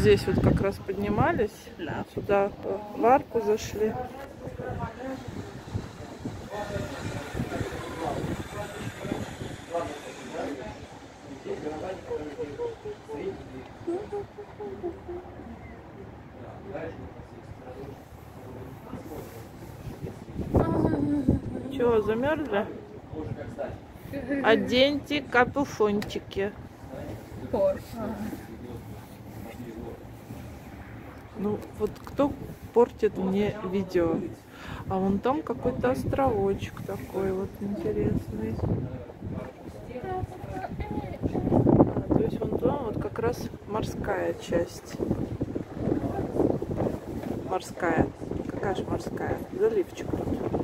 Здесь вот как раз поднимались, сюда в арку зашли. Чего, замерзли? Оденьте капюшончики. Ну, вот кто портит мне видео? А вон там какой-то островочек такой вот интересный. То есть вон там вот как раз морская часть. Морская. Какая же морская? Заливчик тут.